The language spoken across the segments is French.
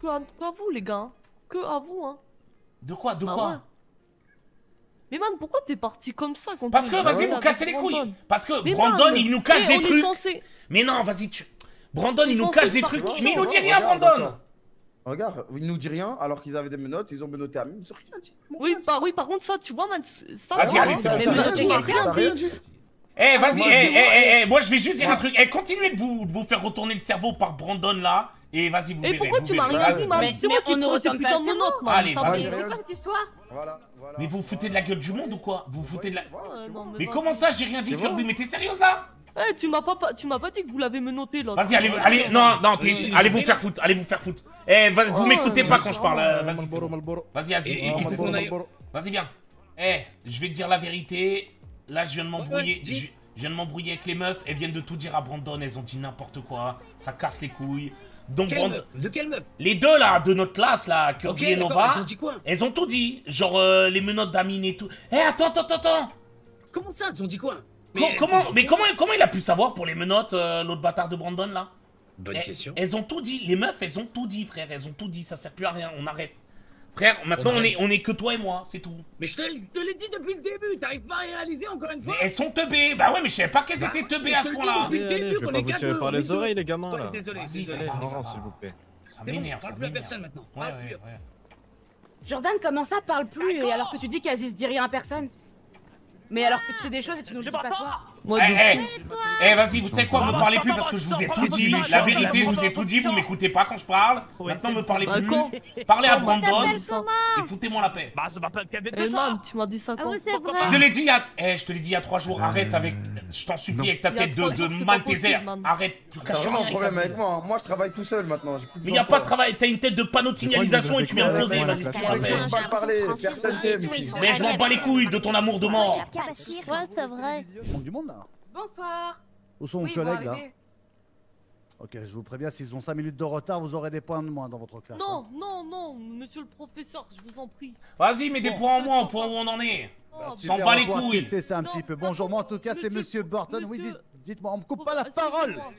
Que à, que à vous, les gars? Que à vous, hein? De quoi? De Ah quoi? ouais. Mais man, pourquoi t'es parti comme ça quand Parce que, vas-y, vous cassez les couilles. Parce que Mais Brandon, man, il nous cache des trucs. censé- Mais non, vas-y, tu. Brandon, il nous cache des trucs. Mais il nous dit rien, Brandon. Regarde, ils nous disent rien alors qu'ils avaient des menottes, ils ont menotté à Ils ont rien dit. Oui, par, oui, par contre, ça, tu vois, man, ça, Vas-y, allez, c'est rien dit. dit. Eh, vas-y, Moi, eh, je- eh, eh, eh, moi je vais juste dire un truc. Eh, continuez de vous, de vous faire retourner le cerveau par Brandon là. Et vas-y, vous Et verrez. pourquoi vous tu m'as rien dit, man? C'est moi mais qui ne trouve ces putains de menottes, man. Allez, vas-y. C'est quoi cette histoire? Voilà, voilà. Mais vous foutez de la gueule du monde ou quoi? Vous foutez de la. Mais comment ça, j'ai rien dit, Kirby? Mais t'es sérieuse là? Eh, tu m'as pas, pas- tu m'as pas dit que vous l'avez menotté, là. Vas-y, allez, allez, non, non, allez vous oui. faire foutre, allez vous faire foutre. Eh, vous Oh, m'écoutez pas quand je parle. euh, Vas-y, vas-y, Vas-y, viens. Eh, je vais te dire la vérité. Là, je viens de m'embrouiller. Je, je viens de m'embrouiller avec les meufs. Elles viennent de tout dire à Brandon. Elles ont dit n'importe quoi. Ça casse les couilles. Donc, Quelle Brandon- meuf? De quelle meuf? Les deux là, de notre classe là, Kirby et Nova, ils ont dit quoi? elles ont tout dit. Genre euh, les menottes d'Amine et tout. Eh, attends, attends, attends, attends. Comment ça Ils ont dit quoi? Co- comment, mais comment, comment il a pu savoir pour les menottes, euh, l'autre bâtard de Brandon là? Bonne Eh, question. Elles ont tout dit, les meufs, elles ont tout dit, frère, elles ont tout dit, ça sert plus à rien, on arrête. Frère, maintenant On est, on est que toi et moi, c'est tout. Mais je te, te l'ai dit depuis le début, t'arrives pas à réaliser encore une Mais fois elles sont teubées, bah ouais, mais je savais pas qu'elles Bah étaient teubées mais à je ce te le dis point-là. depuis le Allez, allez, début je qu'on est quatre tirer par les oreilles, les gamins, là. Désolé, désolé. Non, s'il vous plaît. Ça m'énerve, parle plus à personne maintenant. Jordan, comment ça parle plus et alors que tu dis qu'Aziz dit rien à personne? Mais alors que tu sais des choses et tu nous le dis pas toi? Moi, Eh, eh, eh, vas-y, vous savez quoi, me parlez plus parce que je vous ai tout dit. La vérité, je vous ai tout dit, vous m'écoutez pas quand je parle. Maintenant, me parlez Bah, plus. Parlez à Brandon ça et foutez-moi la paix. Bah, je m'appelle Kevin Eh, tu m'as dit ça Ah quand oui, c'est Je te l'ai dit il y a... Eh, je te l'ai dit il y a trois jours, arrête avec... Je t'en supplie avec ta Il y a tête trois de, jours, de c'est mal pas tes possible, airs. man. Arrête, tu T'as caches vraiment rien problème avec moi. Moi, je travaille tout seul maintenant. j'ai plus Mais y a besoin pas de travail, t'as une tête de panneau de signalisation et tu viens me poser, vas-y, fous-moi la paix. ouais, pas parler, personne t'aime ici. Mais je m'en bats les couilles de ton amour de mort. Ouais, c'est vrai. Bonsoir Où sont vos Oui, collègues là. Ok, je vous préviens, s'ils ont 5 minutes de retard, vous aurez des points de moins dans votre classe. Non, non, non, monsieur le professeur, je vous en prie. Vas-y, mets des Bon, points en moins au point où on en est. Oh, S'en Super, bat on les couilles. tester ça un Non, petit peu. Bonjour, moi en tout cas, c'est monsieur- Monsieur Burton. Oui, dites- dites-moi, on me coupe pas la Excusez-moi, parole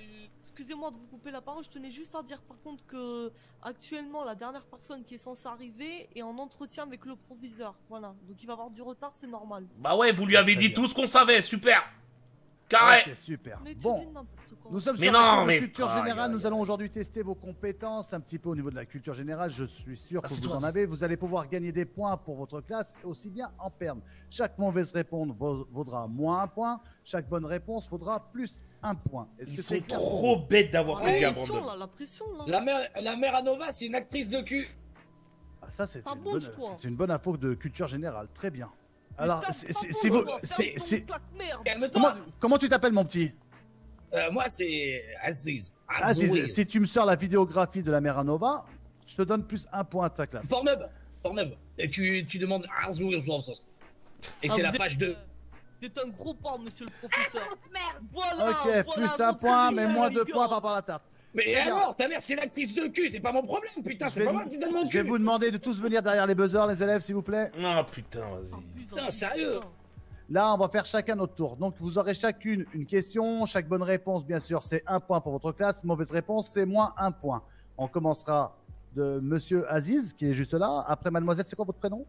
Excusez-moi de vous couper la parole, je tenais juste à dire par contre que actuellement la dernière personne qui est censée arriver est en entretien avec le proviseur. Voilà, donc il va avoir du retard, c'est normal. Bah ouais, vous lui avez dit tout ce qu'on savait, super. Carré. Super. Mais Bon, nous sommes Mais sur la non, mais- culture générale. Nous allons aujourd'hui tester vos compétences un petit peu au niveau de la culture générale. Je suis sûr Ah, que vous toi, en avez. Vous allez pouvoir gagner des points pour votre classe, aussi bien en perme. Chaque mauvaise réponse vaudra moins un point. Chaque bonne réponse vaudra plus un point. Ils que sont trop bêtes d'avoir tout dit la à pression Brandon. là, la pression là. La mère, la mère à Nova, c'est une actrice de cul. Ah, Ça, c'est une, bonne- une bonne info de culture générale. Très bien. Alors, c'est- vous. c'est- Calme-toi. comment tu t'appelles, mon petit? Euh, moi, c'est Aziz. Ah, si, Aziz. si tu me sors la vidéographie de la mère Nova, je te donne plus un point à ta classe. Pornhub. Pornhub. Et tu, tu demandes Aziz. Et Ah, c'est la êtes- page 2. C'est un gros pas, monsieur le professeur. Merde Voilà. Ok, voilà plus un point, mais moins deux points par rapport à la tarte. Mais Très bien. alors, ta mère, c'est l'actrice de cul. C'est pas mon problème, putain. C'est pas moi qui donne mon Je vais cul. vous demander de tous venir derrière les buzzers, les élèves, s'il vous plaît. Non, putain, vas-y. Abuse, Putain, sérieux. Là, on va faire chacun notre tour. Donc, vous aurez chacune une question. Chaque bonne réponse, bien sûr, c'est un point pour votre classe. Mauvaise réponse, c'est moins un point. On commencera de Monsieur Aziz, qui est juste là. Après, Mademoiselle, c'est quoi votre prénom?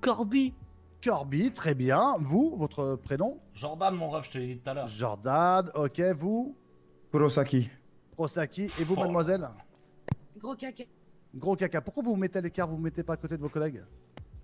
Corby. Kirby, très bien. Vous, votre prénom? Jordan, mon ref, je te l'ai dit tout à l'heure. Jordan, ok. Vous? Kurosaki. Prosaki. Et vous, Oh. mademoiselle Gros caca. Gros caca. Pourquoi vous vous mettez à l'écart Vous vous mettez pas à côté de vos collègues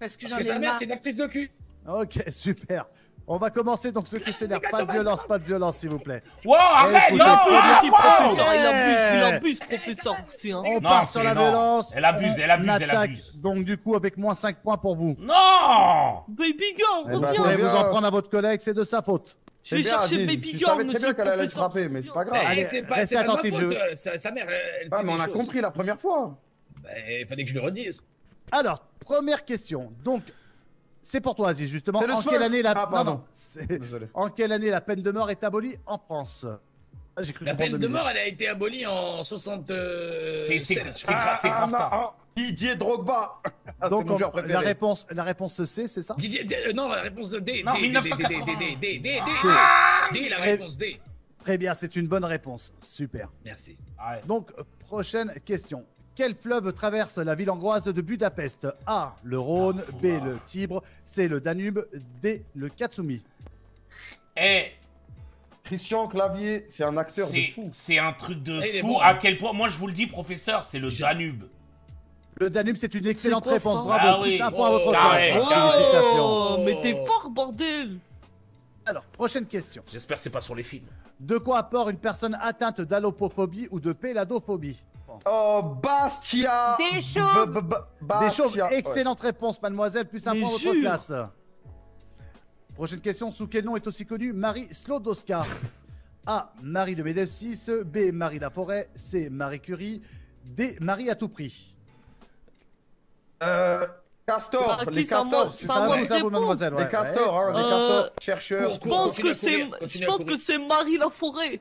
Parce que Parce sa mère, c'est une actrice de cul. Ok, super. On va commencer donc ce questionnaire. Pas de violence, pas de violence, s'il vous plaît. Wow, arrête, écoutez, non. Merci, professeur, il abuse, il Eh. abuse, professeur. C'est un. On Non, part sur la non. violence. Elle abuse, elle abuse, elle abuse. Donc du coup, avec moins 5 points pour vous. Non Baby girl, Eh ben, Vous reviens. c'est allez vous en prendre à votre collègue, c'est de sa faute. Je chercher Aziz. Baby Tu girl, savais très monsieur bien le qu'elle allait frapper, mais c'est pas grave. Eh, Allez, c'est pas, c'est pas de ma attentifs, faute. je- euh, Sa, sa mère, elle, Ah, mais on a choses. compris la première fois. Bah, il fallait que je le redise. Alors, première question. Donc, c'est pour toi, Aziz, justement. C'est le En quelle année la Ah, non, non. En quelle année la peine de mort est abolie en France? Ah, J'ai cru La peine de mort, elle a été abolie en 60. euh, C'est c'est- sept, je c'est crois. gra- c'est grave Ah, tard. Didier Drogba. Ah, Donc, mon la réponse, la réponse C, c'est ça Didier, D- euh, non, la réponse D. Non, D, D, D, D, 1980. D, D, D, D, D, Ah. D, D, la réponse D. Très bien, c'est une bonne réponse. Super. Merci. Ouais. Donc, euh, prochaine question. Quel fleuve traverse la ville hongroise de Budapest A. Le Rhône, B. Le Tibre, C. Le Danube, D. Le Katsumi. Eh, Christian Clavier, c'est un acteur de c'est fou. c'est un truc de Ah, fou. bon. À quel point, moi je vous le dis, professeur, c'est le Danube. Le Danube, c'est une excellente quoi, réponse. Bravo. Ah Plus un point à votre Oh. Oh, mais t'es fort, bordel Alors, prochaine question. J'espère que c'est pas sur les films. De quoi a peur une personne atteinte d'allopophobie ou de péladophobie? Oh, Bastia. Des chauves. B- b- b- Des chauves. Ouais. excellente réponse, mademoiselle, plus un Mais point à votre classe. Prochaine question, sous quel nom est aussi connue Marie Slodowska? A. Marie de Médicis, B. Marie Laforêt, C. Marie Curie, D. Marie à tout prix. Euh, Castor, les castors. c'est vous, de c'est mademoiselle. ouais, Les castors, hein, les Euh, castors, chercheurs. Je pense que c'est, je pense que c'est Marie Laforêt. ouais.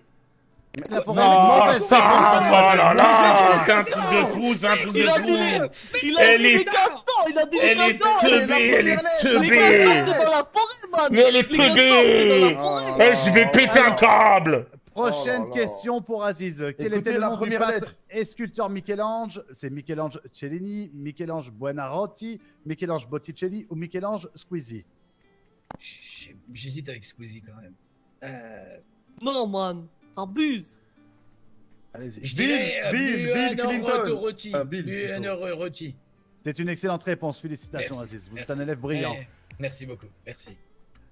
Laforêt, Non, oh mademoiselle. là c'est un truc de fou, c'est un truc Il de a dit les, fou. il a Elle dit est- les castors, il a dit Elle les est castors. c'est teubée, la elle est teubée. la forêt, man. Mais elle est teubée. dans la forêt. Eh, je vais péter un câble. Prochaine Oh là là. question pour Aziz. Quel Écoutez était le la nom du première peintre lettre. et sculpteur Michel-Ange? C'est Michel-Ange Cellini, Michel-Ange Buonarroti, Michel-Ange Botticelli ou Michel-Ange Squeezie? J'hésite avec Squeezie quand même. Euh, Non, man, t'abuses. Allez-y. je Bill, dirais euh, Bill, Bill. Ah, Bill, Buonarroti. C'est une excellente réponse. Félicitations, Merci, Aziz. Vous êtes merci. un élève brillant. Eh, Merci beaucoup, merci.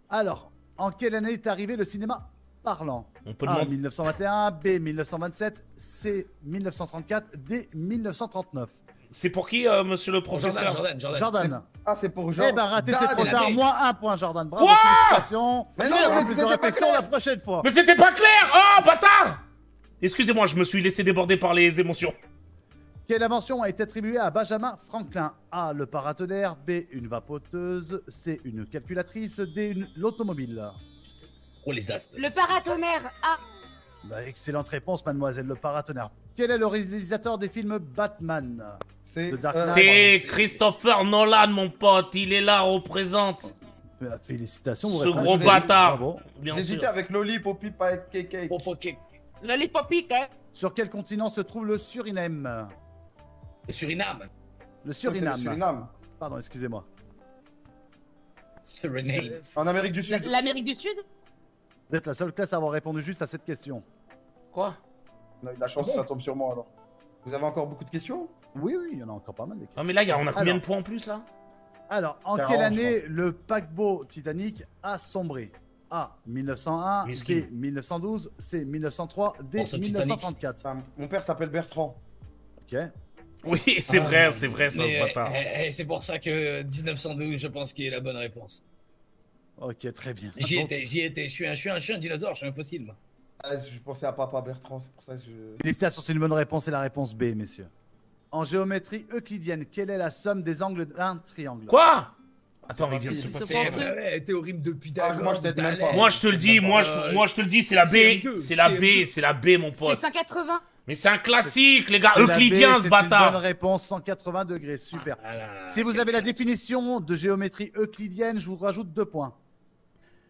Alors, en quelle année est arrivé le cinéma parlant On peut A. demander. 1921, B. 1927, C. 1934, D. 1939. C'est pour qui, euh, monsieur le Jordan, professeur Jordan, Jordan. Jordan. Ah, c'est pour Jean. Eh ben, raté, c'est trop tard. Moins un point, Jordan. Bravo, Quoi félicitations. Mais non, mais plus de c'était pas réflexion clair. la prochaine fois. Mais c'était pas clair Oh, bâtard Excusez-moi, je me suis laissé déborder par les émotions. Quelle invention a été attribuée à Benjamin Franklin? A. Le paratonnerre. B. Une vapoteuse. C. Une calculatrice. D. Une l'automobile. Oh les astres. Le paratonnerre. Ah, Bah, excellente réponse, mademoiselle. Le paratonnerre. Quel est le réalisateur des films Batman C'est The Dark euh, Christopher Nolan, mon pote. Il est là, représente. Euh, Félicitations. vous Ce gros bien. bâtard. J'hésitais sûr. avec Loli, Poppy, Paek, Cake. Popo cake. hein. Sur quel continent se trouve le Suriname Le Suriname. Le C'est le Suriname. Suriname. Pardon, excusez-moi. Suriname. En Amérique du Sud. L'Amérique du Sud? Vous êtes la seule classe à avoir répondu juste à cette question. Quoi? On a eu de la chance, Ah bon ça tombe sur moi alors. Vous avez encore beaucoup de questions? Oui, oui, il y en a encore pas mal. des questions. Ah, mais là, y a- on a combien Alors. de points en plus, là? Alors, en 40, quelle année le paquebot Titanic a sombré? A. 1901, Miskin. B. 1912, C. 1903, D. Pense au Titanic. 1934. Enfin, Mon père s'appelle Bertrand. Ok. Oui, c'est Ah, vrai, c'est vrai, ça, ce bâtard. eh, eh, c'est pour ça que 1912, je pense qu'il est la bonne réponse. Ok, très bien. J'y étais, j'y étais. Je suis, un, je, suis un, je suis un dinosaure, je suis un fossile, moi. Ah, je pensais à papa Bertrand, c'est pour ça que je. Félicitations, c'est une bonne réponse, c'est la réponse B, messieurs. En géométrie euclidienne, quelle est la somme des angles d'un triangle? Quoi? Attends, mais il vient de se C'est passer. ouais, théorème de Ah, Pythagore. moi, je même pas. Moi, je te le dis, moi, je, moi, je te le dis, c'est la B, CM2, c'est la B, CM2. c'est la B, mon C'est pote. 180. Mais c'est un classique, les gars, C'est euclidien, ce C'est une bonne bâtard. réponse, 180 degrés, super. Voilà. Si vous avez la définition de géométrie euclidienne, je vous rajoute deux points.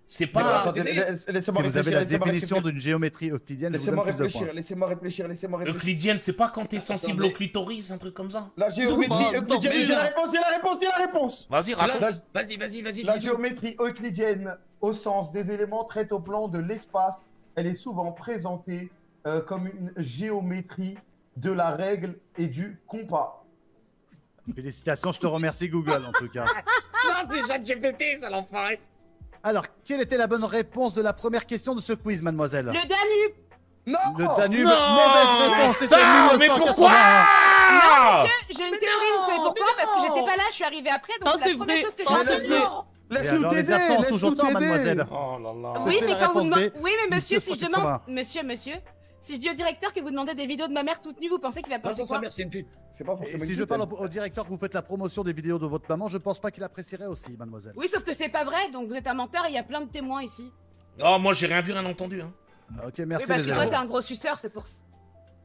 C'est pas. laissez-moi Si vous avez la définition d'une géométrie euclidienne, Laissez-moi réfléchir, laissez-moi réfléchir, laissez-moi réfléchir. Euclidienne, c'est pas quand t'es sensible au clitoris, un truc comme ça La géométrie euclidienne. J'ai la réponse, j'ai la réponse, j'ai la réponse. Vas-y, raconte. Vas-y, vas-y, vas-y. la géométrie euclidienne, au sens des éléments, traite au plan de l'espace. Elle est souvent présentée euh, comme une géométrie de la règle et du compas. Félicitations, je te remercie Google en tout cas. Non, c'est Jacques GPT, ça l'enfoiré. Alors, quelle était la bonne réponse de la première question de ce quiz, mademoiselle Le Danube. Non Le Danube, Non, mauvaise réponse, c'était Star, mais pourquoi 1981. J'ai une théorie, vous savez pourquoi Parce que j'étais pas là, je suis arrivée après, donc c'est la première chose que j'ai. Et Laisse-nous alors, les t'aider, absents ont toujours tort, t'aider. mademoiselle. Oh là là. Oui, mais quand vous réponse demandez. Oui, mais monsieur, si je 1980. demande. Monsieur, monsieur. Si je dis au directeur que vous demandez des vidéos de ma mère toute nue, vous pensez qu'il va Pas penser sa quoi mère, c'est une pute. C'est pas Et forcément si une je parle au, au directeur que vous faites la promotion des vidéos de votre maman, je pense pas qu'il apprécierait aussi, mademoiselle. Oui, sauf que c'est pas vrai, donc vous êtes un menteur et il y a plein de témoins ici. Oh, moi, j'ai rien vu, rien entendu. Hein. Ok, Oui, merci parce les que toi, t'es un gros suceur, c'est pour ça.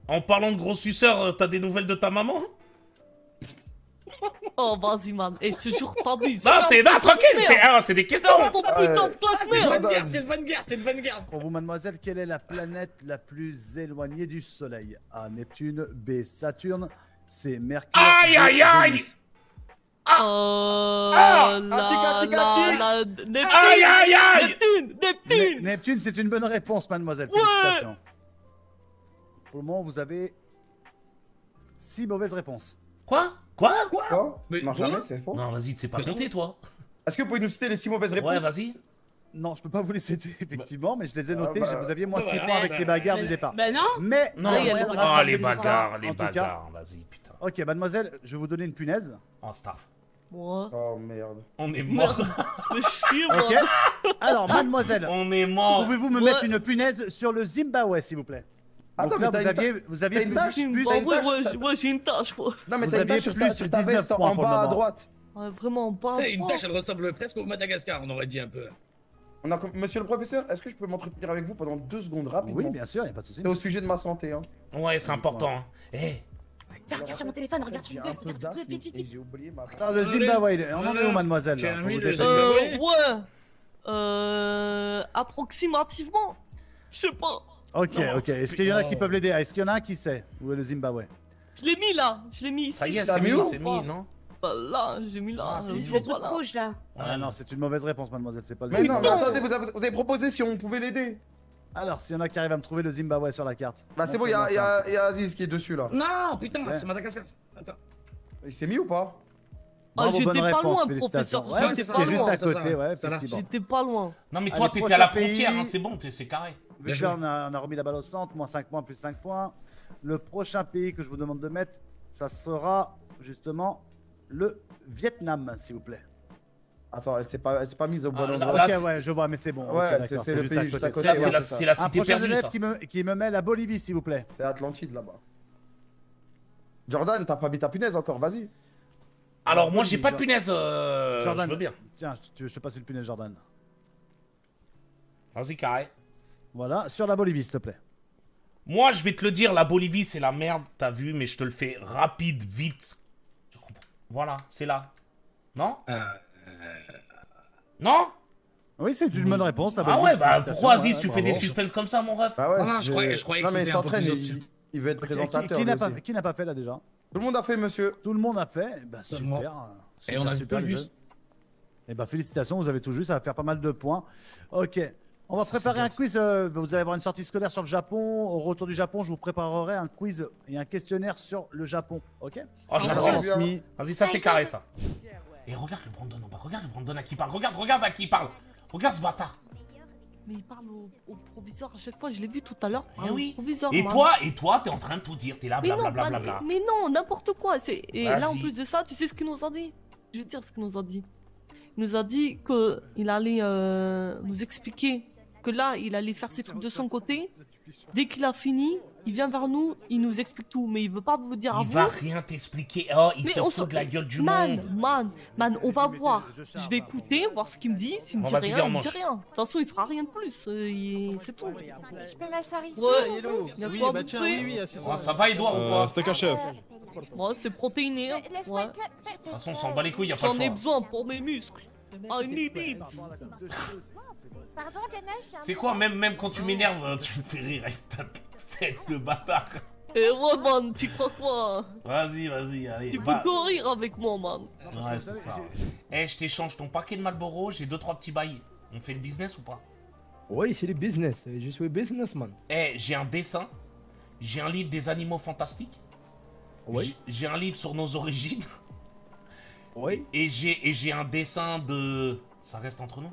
En parlant de gros suceurs, euh, t'as des nouvelles de ta maman Oh, vas-y, man. Et je te jure, t'abuses. Non, c'est non, tranquille, c'est ah, c'est des questions. Ton putain de Euh, claque C'est une merde bonne guerre, c'est une bonne guerre, c'est une bonne guerre. Pour vous, mademoiselle, quelle est la planète la plus éloignée du Soleil? A. Neptune, B. Saturne, C. Mercure. Aïe, aïe, aïe. Vénus. Euh. Ah la, la, Neptune Aïe, aïe, aïe. Neptune Ne- Neptune Neptune, c'est une bonne réponse, mademoiselle. Ouais. Félicitations. Pour le moment, vous avez six mauvaises réponses. Quoi? Quoi Quoi Mais Non, jamais, c'est faux. Non, vas-y, tu sais pas non. compter, toi. Est-ce que vous pouvez nous citer les six mauvaises réponses Ouais, vas-y. Non, je peux pas vous les citer, effectivement, mais je les ai notées. Ah, bah, Vous aviez moins bah, 6 voilà. points avec Bah, les bagarres Mais- du départ. Bah non Mais Non, Ah, il y a moyen le- de oh, rattraper les bagarres, les en bagarres, vas-y, putain. Ok, mademoiselle, je vais vous donner une punaise. Oh, staff. Ouais. Oh merde. On est mort. Je chie, moi. Ok Alors, mademoiselle, On est mort. pouvez-vous me mettre une punaise sur le Zimbabwe, s'il vous plaît? Attends, Donc là, mais vous aviez, vous aviez t'as une tâche plus- Bah ouais, moi j'ai une tâche, moi. Non, mais Vous t'as une aviez tâche sur plus sur ta 19 veste points en bas à droite. Ouais, vraiment pas. Eh, Une tâche, elle ressemble presque au Madagascar, on aurait dit un peu. On a... Monsieur le professeur, est-ce que je peux m'entretenir avec vous pendant deux secondes rapidement Oui, bien sûr, il n'y a pas de souci. C'est au sujet de ma santé. Hein. Ouais, c'est important. hein. Eh, Regarde, regarde sur mon téléphone, regarde sur le regarde, d'asthme vite, vite, et vite. j'ai oublié ma... Alors, le Zimbabwe, il est- on en est où, mademoiselle J'ai là. Euh, ouais. Euh. Approximativement. Je sais pas. Ok, Non, ok. Est-ce qu'il y en a qui peuvent l'aider? Est-ce qu'il y en a un qui sait? Où est le Zimbabwe? Je l'ai mis là. Je l'ai mis ici. ça y est, c'est mis mis, où? c'est mis, non? Bah, là, j'ai mis là. Ah, tu Le truc rouge là. Ah non, c'est une mauvaise réponse, mademoiselle, c'est pas le Mais non, mais attendez, vous avez, vous avez proposé si on pouvait l'aider. Alors, s'il y en a qui arrivent à me trouver le Zimbabwe sur la carte. Bah c'est bon, il y, a- il y a il y a Aziz qui est dessus là. Non, putain, Ouais. c'est Madagascar. Attends. Il s'est mis ou pas? Ah, j'étais bonne pas réponse, loin, professeur, Ouais, j'étais pas loin. J'étais pas loin. Non, mais toi, t'étais à la frontière, hein, c'est bon, t'es- c'est carré. Vu que Bien là, on a, on a remis la balle au centre, moins 5 points, plus 5 points. Le prochain pays que je vous demande de mettre, ça sera justement le Vietnam, s'il vous plaît. Attends, elle s'est pas, elle s'est pas mise au bon Ah, là, endroit. ok, ouais, je vois, mais c'est bon. Ouais, c'est- le pays juste à côté. C'est la, c'est la Un cité prochain perdue, élève qui me, qui me met la Bolivie, s'il vous plaît. C'est Atlantide là-bas. Jordan, t'as pas mis ta punaise encore, vas-y. Alors, moi, j'ai pas de punaise, euh, Jordan. je veux bien. Tiens, tu veux, je te passe une punaise, Jordan. Vas-y, carré. Voilà, sur la Bolivie, s'il te plaît. Moi, je vais te le dire, la Bolivie, c'est la merde, t'as vu, mais je te le fais rapide, vite. Je comprends. Voilà, c'est là. Non Euh, Non Oui, c'est une bonne réponse. la Ah Bolivie, ouais, bah pourquoi, Aziz, ouais, tu fais des suspens comme ça, mon ref Bah ouais. Ah non, je croyais- je croyais que Non, il c'était un peu plus il, veut être qui- présentateur. Qui, n'a pas, qui n'a pas fait là déjà Tout le monde a fait, monsieur. Tout le monde a fait. Bah, Seulement. super. Et on a super, super, tout juste. jeunes. Eh ben félicitations, vous avez tout juste, ça va faire pas mal de points. Ok, on va Ça, préparer un quiz. euh, vous allez avoir une sortie scolaire sur le Japon. Au retour du Japon, je vous préparerai un quiz et un questionnaire sur le Japon. Ok Oh, Ah, j'adore. Vas-y, ça, c'est carré, ça. Et regarde le Brandon en bas, regarde le Brandon à qui il parle, regarde, regarde à qui il parle. Regarde ce bâtard. Mais il parle au, au proviseur à chaque fois, je l'ai vu tout à l'heure. Eh oui. proviseur, Et man. toi, et toi, t'es en train de tout dire, t'es là, mais non, blablabla. mais non, n'importe quoi. Et là, en plus de ça, tu sais ce qu'il nous a dit? Je vais te dire ce qu'il nous a dit. Il nous a dit qu'il allait euh, nous expliquer que là, il allait faire ses trucs de son côté. Dès qu'il a fini, il vient vers nous, il nous explique tout. Mais il veut pas vous dire à Il vous. va rien t'expliquer. Oh, il Mais se on fout de la gueule du Man, monde. man, man, on va voir. je vais écouter, voir ce qu'il me dit. S'il me dit rien, il me dit rien. De toute façon, il sera rien de plus. euh, il- C'est tout. Je peux m'asseoir ici Ouais, il y a Oui, quoi à bah bouffer tiens, oui, oui, assieds-toi. Oh, ça va, Edouard, ou Euh, à chef. Ouais, c'est protéiné. hein. Claque. De toute façon, on s'en bat les couilles, y a pas J'en ai besoin pour mes muscles. I need it. Pardon, Ganesh C'est quoi, même, même quand tu m'énerves, euh, tu me fais rire avec ta tête de bâtard. Et ouais, man, t'y crois quoi? Vas-y, vas-y, allez. Tu peux courir avec moi, man. Ouais, c'est ça. Eh, je t'échange ton paquet de Malboro, j'ai deux trois petits bails. On fait le business ou pas? Oui, c'est le business. Je suis businessman. Eh, j'ai un dessin, j'ai un livre des animaux fantastiques, Oui, j'ai un livre sur nos origines, oui, et j'ai et j'ai un dessin de... Ça reste entre nous?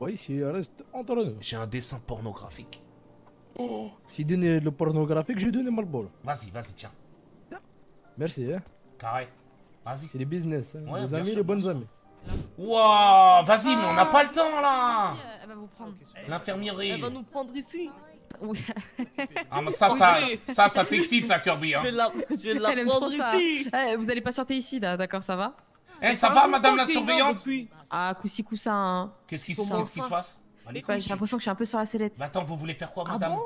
Oui, c'est reste entre nous. J'ai un dessin pornographique. Si donner le pornographique, je donne Marlboro. Vas-y, vas-y, tiens. Merci, hein. Carré. Vas-y. C'est le business. Hein. Ouais, les amis, sûr, les bonnes amis. Wouah, vas-y, mais on n'a pas le temps là Elle va vous prendre. L'infirmerie. Elle va nous prendre ici. Oui. Ah, mais ça, ça, ça, ça t'excite, ça, Kirby. Je Hein. vais la, je vais la prendre ça. ici. Eh, vous allez patienter ici, là, d'accord, ça va? Eh, ça va, madame la surveillante. Ah, coussi coussin. hein. Qu'est-ce qui, se- passe? Bah, j'ai l'impression que je suis un peu sur la sellette. Bah attends, vous voulez faire quoi, Ah madame? bon?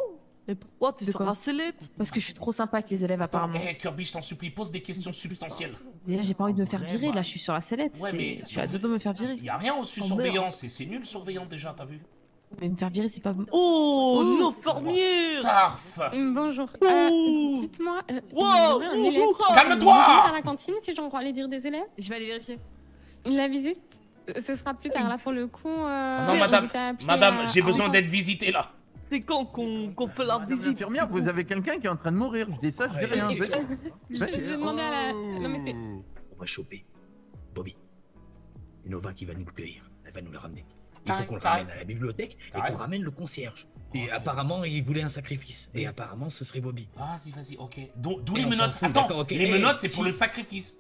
Mais pourquoi t'es sur la sellette? Parce que je suis trop sympa avec les élèves, apparemment. Eh, Kirby, je t'en supplie, pose des questions substantielles. Déjà, j'ai pas envie de me faire virer, là, je suis sur la sellette. Ouais, mais Je suis à deux doigts de me faire virer. Y a rien au-dessus surveillant, c'est c'est nul surveillant déjà, t'as vu? Mais me faire virer, c'est pas. Oh, Oh, l'infirmière Tarf Hum, Bonjour. Oh. Euh, Dites-moi, euh, Wow, qui va Calme-toi à la cantine si j'en crois les dires des élèves. Je vais aller vérifier. La visite, euh, ce sera plus tard. Là, pour le coup. euh, Non, on madame, madame, à- j'ai besoin d'être visité là. C'est quand qu'on qu'on fait la Madame visite vous avez quelqu'un qui est en train de mourir. Je dis ça, je dis rien. Je je vais demander à la. Non, mais On va choper Bobby. Nova qui va nous le cueillir. Elle va nous le ramener. Il faut qu'on le ramène à la bibliothèque et qu'on ramène le concierge. Et apparemment, il voulait un sacrifice. Et apparemment, ce serait Bobby. Vas-y, vas-y, ok. D'où les menottes? fout, Attends, les menottes c'est pour si. le sacrifice.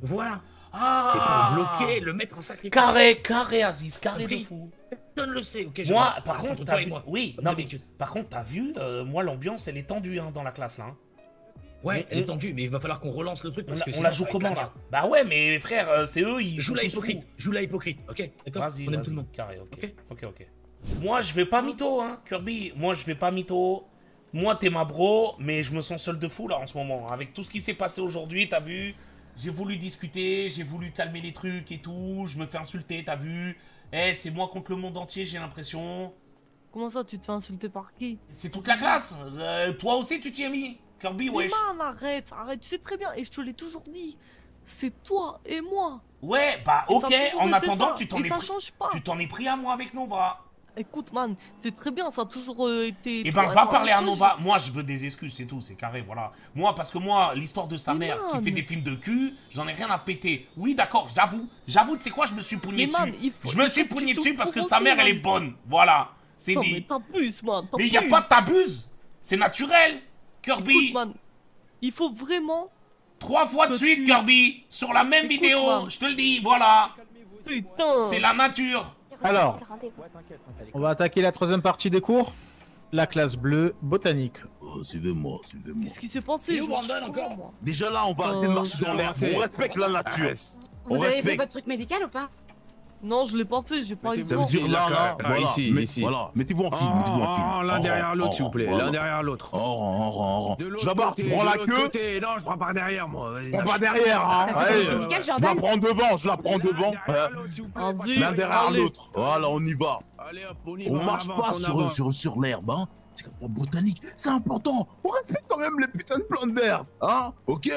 Voilà. Ah C'est pour bloquer, le mettre en sacrifice. Carré, carré, Aziz, carré de Compris. fou. Personne ne le sait, ok Moi, par contre, vu. moi. Oui, non, mais par contre, t'as vu, euh, moi, l'ambiance, elle est tendue hein, dans la classe là. hein. Ouais, On- elle est on- tendue, mais il va falloir qu'on relance le truc On, parce que on la joue comment là. Bah ouais, mais frère, euh, c'est eux, ils Joue la hypocrite, joue la hypocrite, ok D'accord Vas-y, On aime tout le monde. carré, ok. Ok. Ok, ok. Moi, je vais pas mytho, hein, Kirby. Moi, je vais pas mytho. Moi, t'es ma bro, mais je me sens seul de fou là en ce moment. Avec tout ce qui s'est passé aujourd'hui, t'as vu J'ai voulu discuter, j'ai voulu calmer les trucs et tout. Je me fais insulter, t'as vu Eh, c'est moi contre le monde entier, j'ai l'impression. Comment ça, tu te fais insulter par qui? C'est toute la classe. Euh, toi aussi, tu t'y es mis. Kirby, Mais wesh. man, arrête, arrête, tu sais très bien, et je te l'ai toujours dit. C'est toi et moi. Ouais, bah Et ok. En attendant, ça, tu t'en es pris. change pas. Tu t'en es pris à moi avec Nova. Écoute, man, c'est très bien, ça a toujours euh, été. Et toi ben, va parler à Nova. Moi, je veux des excuses, c'est tout, c'est carré, voilà. Moi, parce que moi, l'histoire de sa Mais mère qui man. fait des films de cul, j'en ai rien à péter. Oui, d'accord, j'avoue. J'avoue, tu sais quoi, je me suis pougné Mais man, dessus. il faut- je me suis pougné dessus parce que sa mère, elle est man. bonne. Voilà, c'est dit. mais t'abuses, man. Mais il y a pas de t'abuses. C'est naturel. Kirby, Écoute, man, il faut vraiment. trois fois de suite, tu- Kirby, sur la même Écoute, vidéo. man. Je te le dis, voilà. Putain. C'est la nature. Alors. On va attaquer la troisième partie des cours. La classe bleue, botanique. Oh, suivez-moi, suivez-moi. Qu'est-ce qui s'est passé où je- Brandon encore Déjà là, on va arrêter de marcher dans l'air. On respecte la nature. Vous On avez fait votre truc médical ou pas? Non, je l'ai pas fait, j'ai pas eu le Ça veut temps. dire là, là, Ah, voilà. ici, mais- ici. Voilà, mettez-vous en file, mettez-vous en file. Oh, l'un derrière l'autre, en s'il vous plaît. L'un derrière l'autre. En rang, en rang. De l'autre Jabbar, côté, tu prends la queue. côté. Non, je prends par derrière, moi. Je prends pas derrière, hein. Euh, médical, je la prends devant, je la prends devant. L'un derrière l'autre. Voilà, on y va. Allez, hop, on marche pas sur, avance. sur, sur l'herbe, hein. C'est comme botanique, c'est important. On respecte quand même les putains de plantes d'herbe, hein. Ok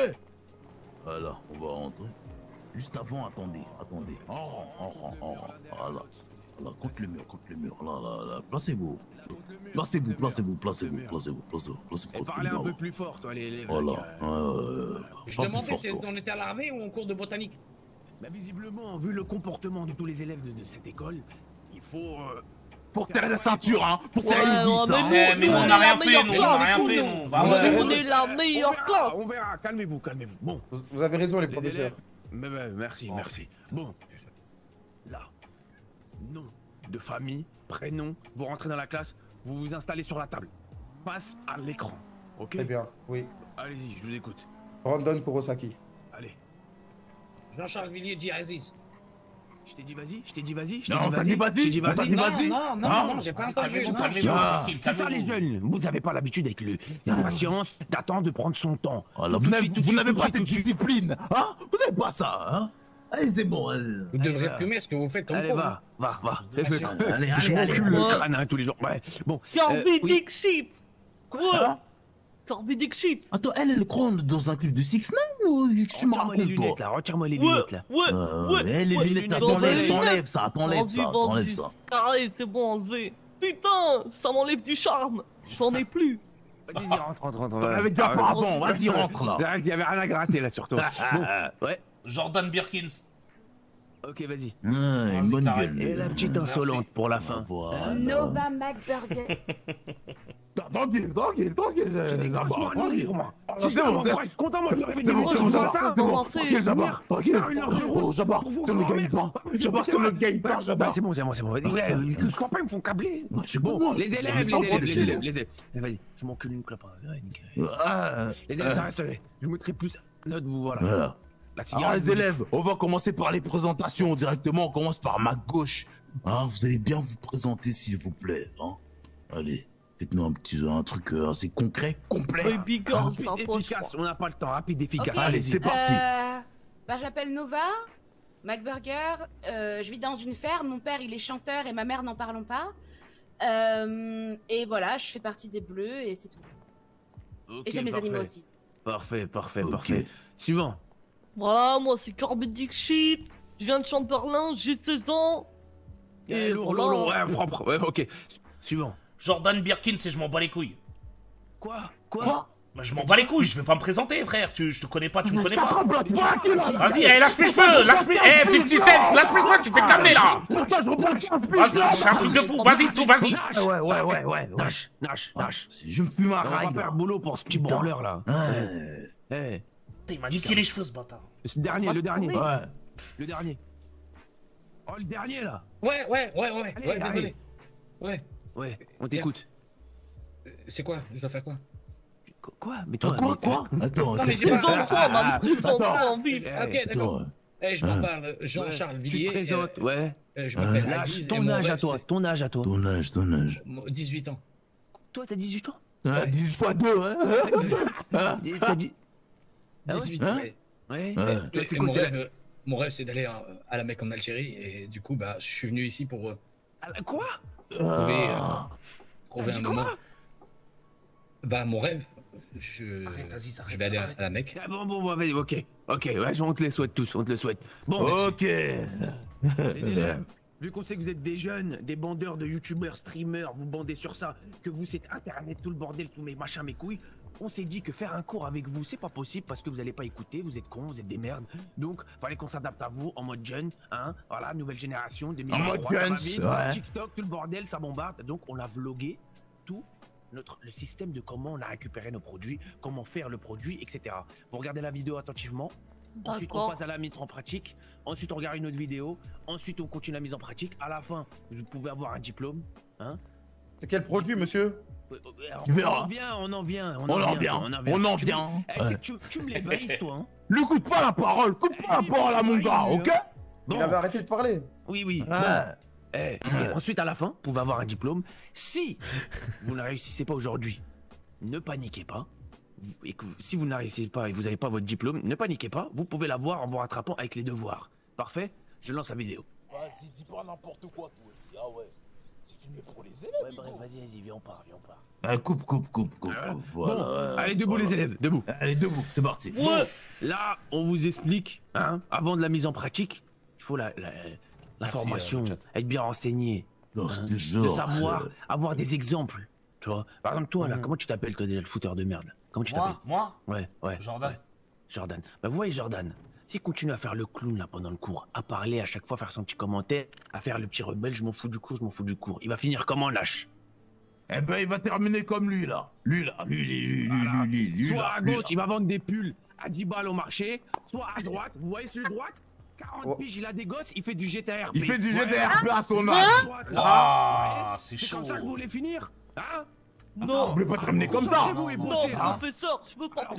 Voilà, on va rentrer. Juste avant, attendez, attendez. En rang, en rang, en rang. Voilà. Voilà, contre le mur, contre le mur. Là, là, là. Placez-vous. Placez-vous, placez-vous, placez-vous, placez-vous, placez-vous, placez-vous Et contre le parlez un peu plus fort, toi, les. les Voilà. euh. Je demandais si on était à l'armée ou en cours de botanique? Bah, visiblement, vu le comportement de tous les élèves de, de cette école, il faut. euh, Pour serrer la ceinture, hein. Pour Ouais, serrer ouais, vis, mais hein. nous, Eh, mais nous, on la rien fait, nous, on n'a classe. rien fait, nous. Bah ouais. On est la on meilleure verra, classe. on verra, calmez-vous, calmez-vous. Bon, Vous avez raison, les les professeurs. élèves. Mais, mais, merci, merci. Bon, là, nom de famille, prénom, vous rentrez dans la classe, vous vous installez sur la table. Face à l'écran, ok? Très bien, oui. Allez-y, je vous écoute. Brandon Kurosaki. Allez. Jean-Charles Villiers dit Aziz. Je t'ai dit vas-y, je t'ai dit vas-y, je t'ai Non, dit t'as dit vas-y. je dit vas-y. Non, non, non, Hein non, j'ai pas entendu. Ah. C'est ça les jeunes, vous avez pas l'habitude avec le, la patience d'attendre de prendre son temps. Tout vous de n'avez de de pas de de suite. discipline, hein? Vous n'avez pas ça, hein? Allez, c'est bon. allez. Vous devrez fumer ce que vous faites comme Allez, va, va, va. Allez, allez, Je m'encule le crâne hein, tous les jours. Ouais, bon. Euh, oui. Dick Shit. Quoi Dick Shit. Attends, elle, elle croit dans un club de 6 9 ou que tu me Retire-moi les racontes, toi lunettes là, retire-moi les Ouais, lunettes là. ouais, Euh, ouais. eh, les ouais. lunettes, là, t'enlèves, les t'enlèves ça, t'enlèves ça, t'enlèves ça. Allez, c'est bon, enlevé. Putain, ça m'enlève du charme. J'en ai plus. Vas-y, rentre, rentre, rentre. T'en ouais. avais déjà Ah, pas ouais. avant, vas-y, rentre là. C'est vrai qu'il y avait rien à gratter là sur toi. Bon, ouais, Jordan Birkins. ok, vas-y. Ah, une bonne gueule. Et la petite Merci. insolente pour la fin. Voilà. Nova McBurger. Tranquille, tranquille, tranquille, Laisse-moi tranquille. moi. C'est bon, c'est l'aurais C'est bon, c'est bon, faire. c'est bon, tranquille, Jabbar, tranquille. Oh, c'est le voir, gagne-pain. merde. Jabbar, c'est le gagne-pain, Bah, Jabbar. c'est bon, c'est bon, c'est bon. Les ils me font câbler. Pas, Bon, moi, les élèves, les pas, élèves, les élèves, pas. les élèves. Vas-y, je m'encule une clope. hein. Les élèves, euh, ça reste. Je mettrai plus note, vous voilà. Alors les élèves, on va commencer par les présentations directement. On commence par ma gauche. Hein, vous allez bien vous présenter, s'il vous plaît. Hein Allez, faites-nous un petit un truc euh, assez concret, complet. Rapide, poche, efficace, on n'a pas le temps, rapide, efficace. Ok. Allez, c'est parti. Euh, bah, j'appelle Nova, McBurger. euh, je vis dans une ferme. Mon père, il est chanteur et ma mère, n'en parlons pas. Euh, et voilà, je fais partie des Bleus et c'est tout. Ok, et j'aime les parfait. animaux aussi. Parfait, parfait, Ok. parfait. Suivant. Voilà, moi c'est Dick Shit. Je viens de Chamberlain, j'ai 16 ans. Eh, Et lourd, voilà. lourd, lourd, ouais, propre. Ouais, ok. Su- Suivant. Jordan Birkin, c'est je m'en bats les couilles. Quoi? Quoi? Quoi? Bah, je m'en bats les couilles, je vais pas me présenter, frère. Tu, je te connais pas, tu me connais pas. Vas-y, eh, lâche mes cheveux, lâche mes. Eh, 50 Cent, lâche mes cheveux, tu fais calmer là. Pourquoi je reprends 15 Vas-y, fais un truc de fou, vas-y, tout, vas-y. Ouais, ouais, ouais, ouais. ouais. Nash, Nash, Ah, Nash. si je me fume un On va rail. faire boulot pour ce petit Putain. branleur là. Ouais. Eh, Putain, Il m'a niqué les cheveux, ce bâtard. le dernier, le dernier. Ouais. Le dernier. Oh, le dernier là. Ouais, ouais, ouais, ouais, ouais, désolé. Ouais, Ouais, on t'écoute. euh, c'est quoi? Je dois faire quoi? Qu- Quoi? Mais Toi, toi, quoi, mais- quoi? Attends, Non, mais j'ai pas- en vif. Eh, Ok, attends. d'accord. Eh, je m'en Hein. parle, Jean-Charles ouais, Villiers. Tu te présentes, ouais. euh, euh, je m'appelle Hein. L'âge, Aziz. et ton âge à toi, ton âge à toi. Ton âge, ton âge. Mon- 18 ans. Toi, t'as 18 ans? Ah, 18 fois 2, hein Hein T'as dit. Ah ouais? 18, Hein ouais. Ouais. Ouais. Toi, mon, rêve, euh, c'est d'aller à, la Mecque en Algérie. Et du coup, bah, je suis venu ici pour euh, la- Ah, Quoi? Trouver, euh, Ah. trouver un moment. Bah, mon rêve, je, Arrête, Aziz, arrête, je vais aller à, arrête. à la Mecque. Ah, Bon, bon, bon, vas-y, ok. Ok, ouais, on te les souhaite tous, on te le souhaite. Bon, Ok. élèves, vu qu'on sait que vous êtes des jeunes, des bandeurs de youtubeurs, streamers, vous bandez sur ça, que vous c'est internet, tout le bordel, tous mes machins, mes couilles, on s'est dit que faire un cours avec vous, c'est pas possible parce que vous allez pas écouter, vous êtes cons, vous êtes des merdes. Donc, fallait qu'on s'adapte à vous en mode jeune, hein, voilà, nouvelle génération, 2023, mode ça va jeune, vite, ouais. TikTok, tout le bordel, ça bombarde. Donc, on a vlogué tout notre, le système de comment on a récupéré nos produits, comment faire le produit, etc. Vous regardez la vidéo attentivement, Ensuite, on passe à la mise en pratique. Ensuite, on regarde une autre vidéo. Ensuite, on continue la mise en pratique. À la fin, vous pouvez avoir un diplôme. Hein C'est quel produit, monsieur? Tu on verras. en vient, on en vient. On en vient, on en Tu- vient. Eh, tu, me les baisses, toi. Hein Lui coupe pas la parole, coupe pas la parole à mon gars, ok Bon, Il avait arrêté de parler. oui, oui. Bon. Eh, et ensuite, à la fin, vous pouvez avoir un diplôme. Si vous ne réussissez pas aujourd'hui, ne paniquez pas. Et que si vous ne réussissez pas et vous n'avez pas votre diplôme, ne paniquez pas. Vous pouvez l'avoir en vous rattrapant avec les devoirs. Parfait Je lance la vidéo. Vas-y, dis pas n'importe quoi, toi aussi, ah ouais. C'est filmé pour les élèves, Ouais, bref, vas-y, vas-y, viens, on part, viens, on part. Ah, coupe, coupe, coupe, coupe, Voilà. coupe. Voilà, Bon, ouais, allez, debout voilà. les élèves, debout. Allez, debout, c'est parti. Bon, là, on vous explique, hein, avant de la mise en pratique, il faut la, la, la Merci, formation, euh, être bien renseigné, Non, hein, de genre. savoir, euh, avoir des exemples, tu vois. Par exemple, toi, là, Mhm. comment tu t'appelles, toi, déjà, le fouteur de merde? Comment tu Moi, t'appelles? Moi, Ouais, ouais. Jordan. ouais. Jordan. Bah, vous voyez, Jordan, s'il continue à faire le clown, là, pendant le cours, à parler à chaque fois, faire son petit commentaire, à faire le petit rebelle, je m'en fous du cours, je m'en fous du cours, il va finir comment, lâche Eh ben, il va terminer comme lui, là. Lui, là, lui, lui, lui, lui, Voilà. lui, lui, lui, Soit là, à gauche, il va vendre des pulls à 10 balles au marché, soit à droite, vous voyez celui de droite? 40 Oh. piges, il a des gosses, il fait du GTR. Il fait du Ouais. GTRP à son À âge. là. c'est C'est comme ça que vous voulez finir Hein Non, Vous voulez pas terminer comme ça et non, hein. professeur, je veux pas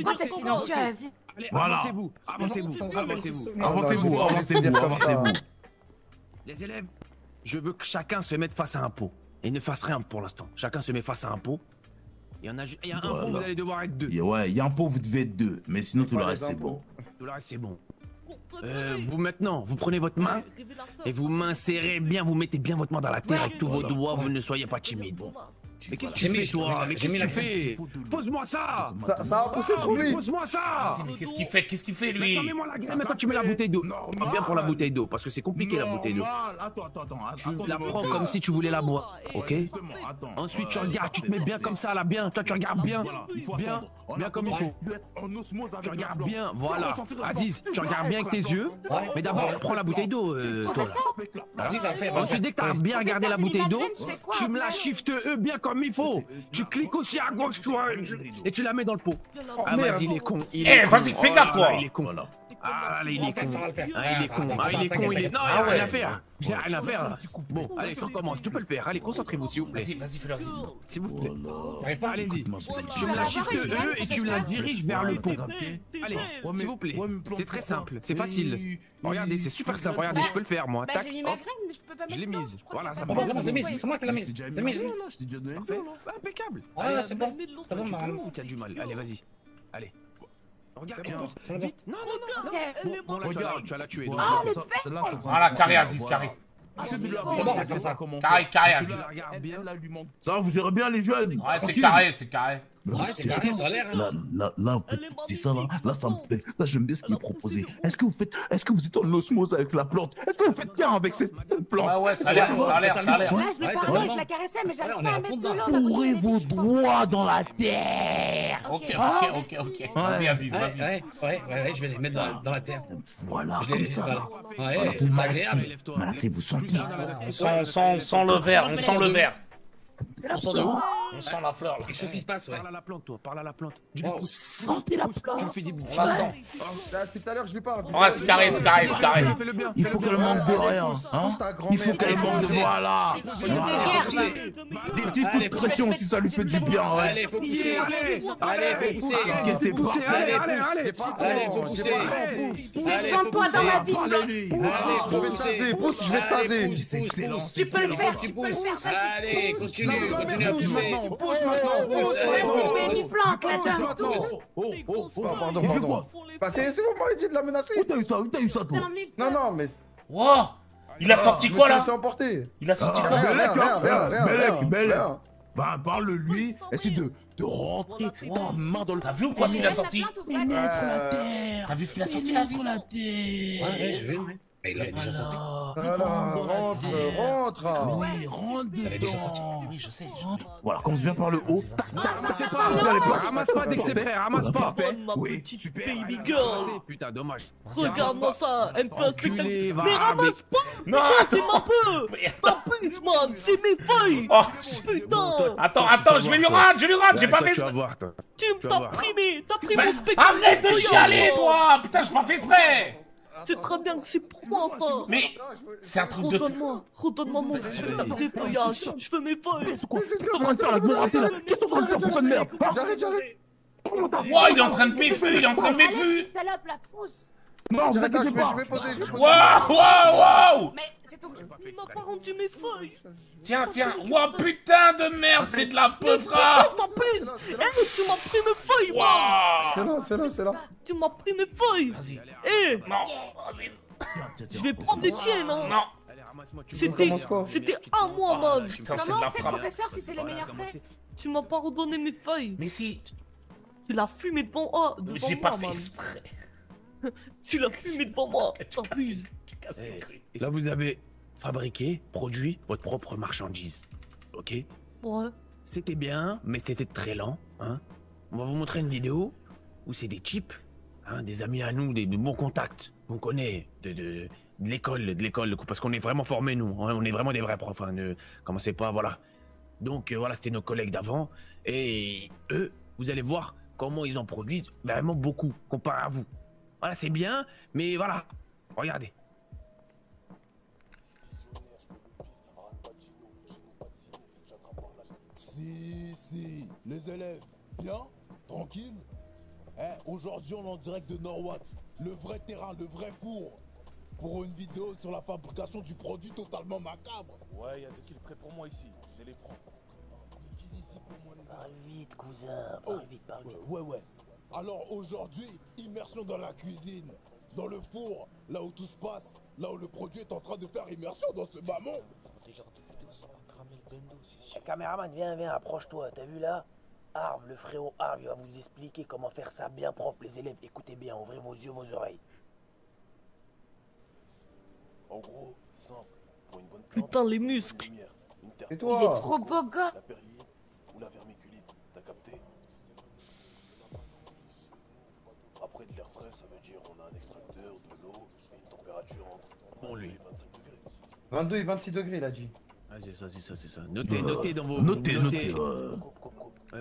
Voilà. avancez-vous, avancez-vous, avancez-vous. Avancez-vous, avancez-vous, avancez-vous. Les élèves, je veux que chacun se mette face à un pot. Et ne fasse rien pour l'instant. Chacun se met face à un pot. Il y en a, il y a un pot, vous allez devoir être deux. Il y a- Ouais, il y a un pot, vous devez être deux. Mais sinon, tout le reste, c'est bon. Tout le reste, c'est bon. Euh, vous maintenant, vous prenez votre main et vous m'insérez bien, vous mettez bien votre main dans la terre avec tous vos doigts, vous ne soyez pas timide. Mais qu'est-ce que J'ai tu mis- fais toi Mais j'ai qu'est-ce mis que la tu fais Pose-moi ça Ça, ça a poussé Ah, trop vite. Pose-moi ça mais qu'est-ce qu'il fait Qu'est-ce qu'il fait, lui mets-moi la graine, maintenant tu mets la bouteille d'eau. Bien pour la bouteille d'eau, parce que c'est compliqué la bouteille d'eau. Attends, attends, attends. Tu la prends comme si tu voulais la boire, ok. Ensuite, tu regardes, tu te mets bien comme ça, là, bien. Toi, tu regardes bien, bien, bien comme il faut. Tu regardes bien, voilà. Aziz, tu regardes bien avec tes yeux. Ouais. Mais d'abord, prends la bouteille d'eau, euh, toi, va va Ensuite, dès que t'as bien regardé la bouteille d'eau, tu me la shiftes E bien comme il faut. Tu cliques aussi à gauche, tu vois, et tu la mets dans le pot. Ah, merde. vas-y, il est con. Eh, vas-y, fais Oh gaffe, toi. Il est con. Voilà. Ah, là, il est va con. Ah, il est Ah, con. Ah, il est con. Il est. Non, il Ah a rien ouais. à faire. Il a rien à faire là. Bon, allez, je recommence. Tu peux le faire. Allez, concentrez-vous, s'il vous plaît. Vas-y, vas-y, fais-leur zizi. S'il vous plaît. Allez-y. Tu me la voir, E et tu me la diriges vers le pont. Allez, s'il vous plaît. C'est très simple, c'est facile. Regardez, c'est super simple. Regardez, je peux le faire moi. Bah, Tac, j'ai mis ma graine, mais je peux pas mettre Je l'ai mise. Voilà, ça prend. je l'ai mise, c'est moi qui l'ai mise. Je l'ai mise. Bah, Impeccable. Ouais, Allez, c'est bon. C'est bon, t'as du mal. Allez, vas-y. Allez. Regarde, va. Vite. Non, non, non. La- Regarde. tu vas la tuer. C'est Voilà, carré, voilà. Aziz, carré. Ah, c'est bon, bien, c'est ça, Carré, carré, Aziz. manque. Ça va, vous gérez bien les jeunes Ouais, c'est carré, c'est carré. Ouais, c'est carré, ça a l'air. hein. Là, là, là, c'est ça, là, là, ça me plaît. Là, j'aime bien ce qu'il Elle est proposé. Est-ce que vous faites, est-ce que vous êtes en osmose avec la plante? Est-ce que vous faites bien avec cette plante Ouais, ouais, ça a l'air, ça a l'air, ça a l'air. Là, je l'ai parlé, je la caressais, mais j'arrive pas à mettre de l'eau. Pourrez vos doigts dans la terre Ok, ok, Ah. ok, ok. Vas-y, Aziz, Ouais, vas-y. ouais, ouais, ouais, je vais les mettre dans, la terre. Voilà, Je comme les- ça. Ouais, vous c'est agréable. Malaxez, vous sentez. On sent, on sent, on sent le verre, on sent le verre. On sent de ouf. On sent la fleur, là. Quelque chose qui se passe, ouais. Parle à la plante, toi. Parle à la plante. Sentez la Tu me fais des bouts. On la sent. Là, Depuis tout à l'heure, je lui parle. Ouais, c'est carré, c'est carré, c'est carré. Il faut qu'elle manque de rien, hein Il faut qu'elle manque de voilà. Des petits coups de pression si ça lui fait du bien, ouais. Allez, faut pousser. Allez, faut pousser. Allez, allez. J'ai faut j'ai pousser. je prends faut toi dans ma pousser. vie. Allez, Je faut vais te pousser. taser, pousse, je vais te Allez, taser. Tu peux le faire, Tu peux le faire. Allez, continue, continue à pousse pousser. Maintenant, pousse maintenant. Là-dedans. Oh, oh, oh, oh. Pardon, Il fait pardon. quoi Bah, c'est de la menacer. Où t'as eu ça Où t'as eu ça, toi Non, non, mais. Wow Il a sorti je quoi, là emporté. Il a sorti Ah, quoi Belek, Belek. Bah, parle-lui, essaie de, de rentrer Wow. ta main dans le... T'as vu ou quoi ce qu'il a sorti Pénètre la terre T'as vu ce qu'il a sorti, là, Pénètre la terre ouais, je vais, ouais. Et il a déjà sorti. Voilà, rentre, rentre. Oui, rentre Elle est déjà dedans Oui, je sais. je- Rentre. Voilà, commence bien par le haut. C'est pas. Ramasse pas dès que c'est prêt. Ramasse pas. Oui, super. baby C'est- girl. Putain, dommage. Regarde-moi ça, elle me fait un spectacle. Mais ramasse pas, Non, c'est attends ma peu Mais T'as man, c'est mes feuilles Oh, Putain Attends, attends, je vais lui rendre, je vais lui rendre, j'ai pas fait Tu vas ça. voir, toi. Tu t'as mes, t'as pris Mais mon spectacle Arrête de chialer, toi Putain, j'ai pas fait exprès C'est très bien que c'est pour moi, ça Mais c'est un truc de... Redonne-moi, redonne-moi mon feuillages Je veux mes feuilles. C'est quoi Qu'est-ce train de faire là, de me rater là Qu'est-ce train de faire, putain de merde J'arrête, j'arrête. Wow, il est en train de m'effuyer, il est en train de m'effuyer Allez, salope, la pousse. Non, vous inquiétez pas. Waouh, waouh, waouh. Mais c'est ton. Il m'a pas rendu mes feuilles Tiens, tiens, waouh, putain de merde, c'est de la peu, Putain, frère. t'en pile Eh, tu m'as pris mes feuilles, moi. C'est Waouh là, c'est là, c'est là. Tu m'as pris mes feuilles Vas-y, Eh, non, vas-y, je vais prendre les tiennes, hein. Non. C'était, c'était à moi, man. Putain, c'est de Comment la c'est, professeur, si c'est les meilleurs faits Tu m'as pas redonné mes feuilles. Mais si, Tu l'as fumé devant, oh, devant j'ai pas fait man. exprès Tu l'as fumé devant moi Tu casses T'abuses Tu casses les Eh, couilles Là, vous avez fabriqué, produit votre propre marchandise. Ok? Ouais C'était bien, mais c'était très lent. Hein On va vous montrer une vidéo où c'est des chips, hein, des amis à nous, des, de bons contacts. On connaît de, de, de l'école, de l'école, parce qu'on est vraiment formés, nous. hein, on est vraiment des vrais profs. Hein, ne commencez pas, voilà. Donc euh, voilà, c'était nos collègues d'avant. Et eux, vous allez voir comment ils en produisent vraiment beaucoup, comparé à vous. Voilà, c'est bien, mais voilà. Regardez. Si, si, les élèves, bien, tranquille. Eh, aujourd'hui, on est en direct de Norwatts, le vrai terrain, le vrai four, pour une vidéo sur la fabrication du produit totalement macabre. Ouais, y a deux kills prêts pour moi ici. Je les prends. Parle vite, cousin, parle vite, parle vite. Ouais, ouais. Alors aujourd'hui, immersion dans la cuisine, dans le four, là où tout se passe, là où le produit est en train de faire immersion dans ce bas monde. Caméraman, viens, viens, approche-toi. T'as vu là? Arve, le frérot Arve, il va vous expliquer comment faire ça bien propre. Les élèves, écoutez bien, ouvrez vos yeux, vos oreilles. En gros, simple. Pour une bonne Putain, les muscles Et Il est trop beau gosse. Bon, lui. 22 et 26 degrés, il a dit. Ah, c'est ça, c'est ça, c'est ça. Notez, euh, notez dans vos. Notez, notez. Coupe,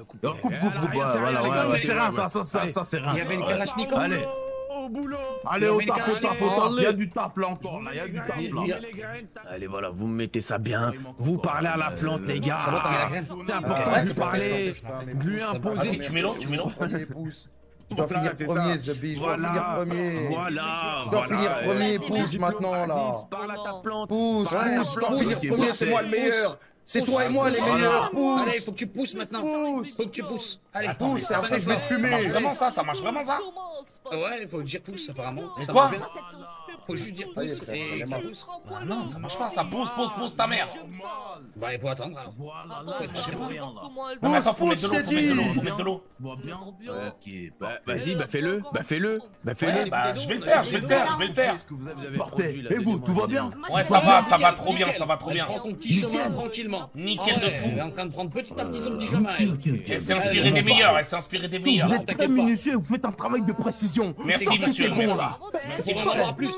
coupe, ah, coupe, voilà, c'est rien, ça, ça, ça, c'est rien. Il y avait une Kalachnikov. Allez. Au boulot. Allez, au tap, au tap, au. Il y a du tap là encore, là, il y a du. Allez, voilà, vous mettez ça bien. Vous parlez à la plante, les gars. C'est important de parler, lui imposer. Tu mélanges, tu mélanges. Tu dois finir premier, ça. The Je dois finir premier. Voilà. Dois finir premier. Pousse maintenant, là. Parle à ta plante. Pousse, pousse, pousse. C'est moi le meilleur. C'est toi et moi les meilleurs. Pousse. Allez, faut que tu pousses maintenant. Pousse. Faut que tu pousses. Allez, pousse. Après, je vais te fumer. Ça marche vraiment ça Ça marche vraiment ça Ouais, il faut dire pousse apparemment. Quoi faut juste dire pousse et ça pousse. Bah non, ça marche pas, ça pousse, pousse, pousse ta mère. Bah il faut attendre alors. Non mais attends, faut mettre de l'eau, faut mettre de l'eau, faut mettre de l'eau. Bah, bah, bah vas-y, bah fais-le, bah fais-le, bah fais-le. Bah je vais le faire, je vais le faire, je vais le faire. Et vous, eh, tout va bien Ouais, ça va, ça va trop bien, ça va trop bien. Prends ton petit chemin tranquillement. Nickel de fou. est en train de prendre petit à petit son petit chemin. Elle s'est inspirée des meilleurs, elle s'est inspirée des meilleurs. Vous êtes très minutieux, vous faites un travail de précision. Merci monsieur, merci. Merci, bonsoir, à plus.